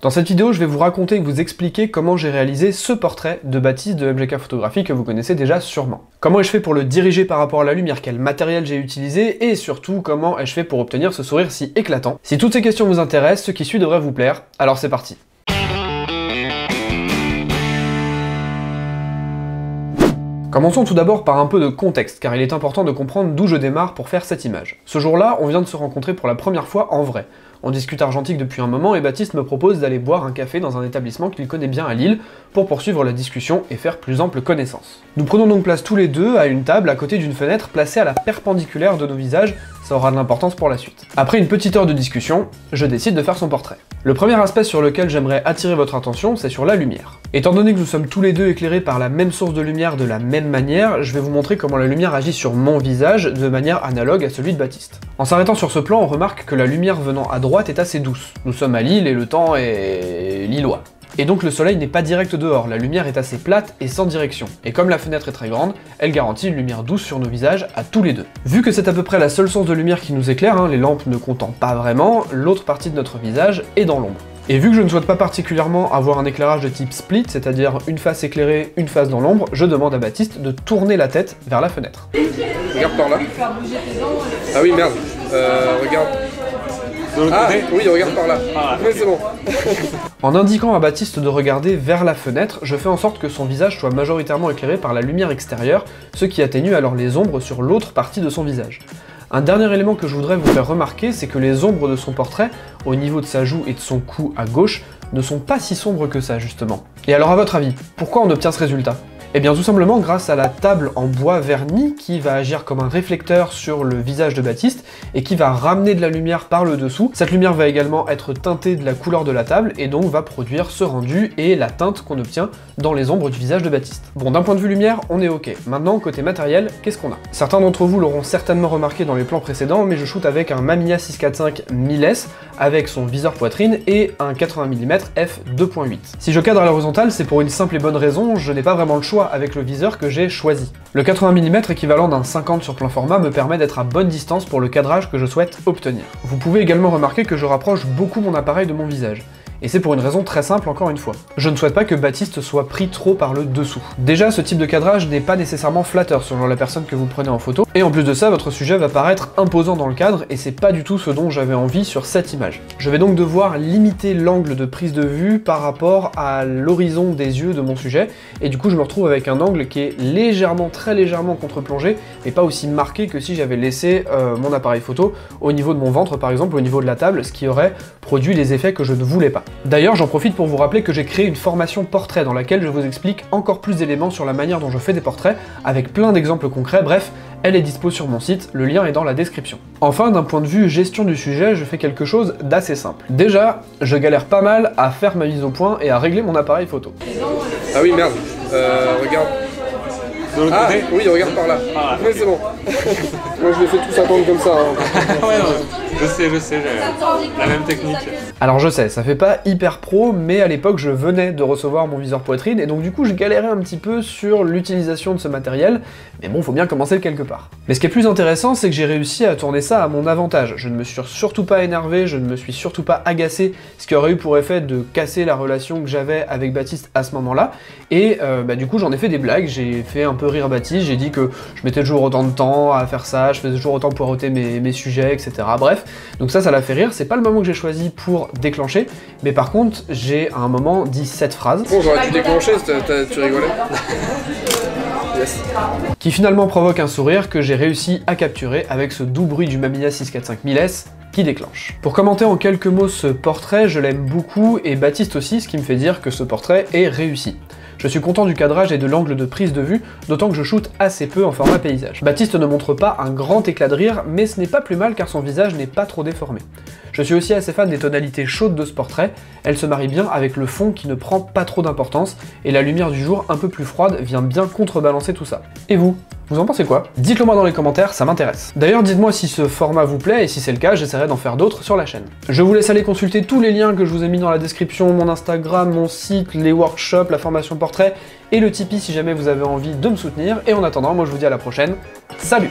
Dans cette vidéo, je vais vous raconter et vous expliquer comment j'ai réalisé ce portrait de Baptiste de MGK Photographie que vous connaissez déjà sûrement. Comment ai-je fait pour le diriger par rapport à la lumière, quel matériel j'ai utilisé, et surtout comment ai-je fait pour obtenir ce sourire si éclatant? Si toutes ces questions vous intéressent, ce qui suit devrait vous plaire, alors c'est parti. Commençons tout d'abord par un peu de contexte, car il est important de comprendre d'où je démarre pour faire cette image. Ce jour-là, on vient de se rencontrer pour la première fois en vrai. On discute argentique depuis un moment et Baptiste me propose d'aller boire un café dans un établissement qu'il connaît bien à Lille pour poursuivre la discussion et faire plus ample connaissance. Nous prenons donc place tous les deux à une table à côté d'une fenêtre placée à la perpendiculaire de nos visages, ça aura de l'importance pour la suite. Après une petite heure de discussion, je décide de faire son portrait. Le premier aspect sur lequel j'aimerais attirer votre attention, c'est sur la lumière. Étant donné que nous sommes tous les deux éclairés par la même source de lumière de la même manière, je vais vous montrer comment la lumière agit sur mon visage de manière analogue à celui de Baptiste. En s'arrêtant sur ce plan, on remarque que la lumière venant à droite est assez douce. Nous sommes à Lille et le temps est... lillois. Et donc le soleil n'est pas direct dehors, la lumière est assez plate et sans direction. Et comme la fenêtre est très grande, elle garantit une lumière douce sur nos visages à tous les deux. Vu que c'est à peu près la seule source de lumière qui nous éclaire, hein, les lampes ne comptant pas vraiment, l'autre partie de notre visage est dans l'ombre. Et vu que je ne souhaite pas particulièrement avoir un éclairage de type split, c'est-à-dire une face éclairée, une face dans l'ombre, je demande à Baptiste de tourner la tête vers la fenêtre. Regarde par là. Ah oui, merde. Euh, regarde. Ah oui, regarde par là. Ah, oui, c'est bon. en indiquant à Baptiste de regarder vers la fenêtre, je fais en sorte que son visage soit majoritairement éclairé par la lumière extérieure, ce qui atténue alors les ombres sur l'autre partie de son visage. Un dernier élément que je voudrais vous faire remarquer, c'est que les ombres de son portrait, au niveau de sa joue et de son cou à gauche, ne sont pas si sombres que ça justement. Et alors à votre avis, pourquoi on obtient ce résultat? Eh bien tout simplement grâce à la table en bois verni qui va agir comme un réflecteur sur le visage de Baptiste et qui va ramener de la lumière par le dessous. Cette lumière va également être teintée de la couleur de la table et donc va produire ce rendu et la teinte qu'on obtient dans les ombres du visage de Baptiste. Bon d'un point de vue lumière, on est ok. Maintenant côté matériel, qu'est-ce qu'on a? Certains d'entre vous l'auront certainement remarqué dans les plans précédents, mais je shoot avec un Mamiya 645 1000S avec son viseur poitrine et un 80 mm f2.8. Si je cadre à l'horizontale, c'est pour une simple et bonne raison, je n'ai pas vraiment le choix avec le viseur que j'ai choisi. Le 80 mm équivalent d'un 50 sur plein format me permet d'être à bonne distance pour le cadrage que je souhaite obtenir. Vous pouvez également remarquer que je rapproche beaucoup mon appareil de mon visage. Et c'est pour une raison très simple encore une fois. Je ne souhaite pas que Baptiste soit pris trop par le dessous. Déjà, ce type de cadrage n'est pas nécessairement flatteur selon la personne que vous prenez en photo, et en plus de ça, votre sujet va paraître imposant dans le cadre, et c'est pas du tout ce dont j'avais envie sur cette image. Je vais donc devoir limiter l'angle de prise de vue par rapport à l'horizon des yeux de mon sujet, et du coup je me retrouve avec un angle qui est légèrement, très légèrement contre-plongé, mais pas aussi marqué que si j'avais laissé euh, mon appareil photo au niveau de mon ventre par exemple, au niveau de la table, ce qui aurait produit les effets que je ne voulais pas. D'ailleurs, j'en profite pour vous rappeler que j'ai créé une formation portrait dans laquelle je vous explique encore plus d'éléments sur la manière dont je fais des portraits, avec plein d'exemples concrets, bref, elle est dispo sur mon site, le lien est dans la description. Enfin, d'un point de vue gestion du sujet, je fais quelque chose d'assez simple. Déjà, je galère pas mal à faire ma mise au point et à régler mon appareil photo. Ah oui, merde. Euh, regarde. Ah, oui, regarde par là. Ah, oui, c'est bon. Moi, je les fais tous attendre comme ça. Hein. ouais, je sais, je sais, la même technique. Alors je sais, ça fait pas hyper pro, mais à l'époque je venais de recevoir mon viseur poitrine, et donc du coup je galérais un petit peu sur l'utilisation de ce matériel, mais bon, faut bien commencer quelque part. Mais ce qui est plus intéressant, c'est que j'ai réussi à tourner ça à mon avantage. Je ne me suis surtout pas énervé, je ne me suis surtout pas agacé, ce qui aurait eu pour effet de casser la relation que j'avais avec Baptiste à ce moment-là, et euh, bah, du coup j'en ai fait des blagues, j'ai fait un peu rire Baptiste, j'ai dit que je mettais toujours autant de temps à faire ça, je faisais toujours autant poireauter mes, mes sujets, etc. Bref, donc ça, ça l'a fait rire. C'est pas le moment que j'ai choisi pour déclencher, mais par contre, j'ai à un moment dit cette phrase. Bon, j'aurais dû déclencher, tu rigolais Qui finalement provoque un sourire que j'ai réussi à capturer avec ce doux bruit du Mamiya 645 1000S qui déclenche. Pour commenter en quelques mots ce portrait, je l'aime beaucoup et Baptiste aussi, ce qui me fait dire que ce portrait est réussi. Je suis content du cadrage et de l'angle de prise de vue, d'autant que je shoote assez peu en format paysage. Baptiste ne montre pas un grand éclat de rire, mais ce n'est pas plus mal car son visage n'est pas trop déformé. Je suis aussi assez fan des tonalités chaudes de ce portrait, elles se marient bien avec le fond qui ne prend pas trop d'importance, et la lumière du jour un peu plus froide vient bien contrebalancer tout ça. Et vous? Vous en pensez quoi? Dites-le moi dans les commentaires, ça m'intéresse. D'ailleurs, dites-moi si ce format vous plaît, et si c'est le cas, j'essaierai d'en faire d'autres sur la chaîne. Je vous laisse aller consulter tous les liens que je vous ai mis dans la description, mon Instagram, mon site, les workshops, la formation et le Tipeee si jamais vous avez envie de me soutenir, et en attendant, moi je vous dis à la prochaine, salut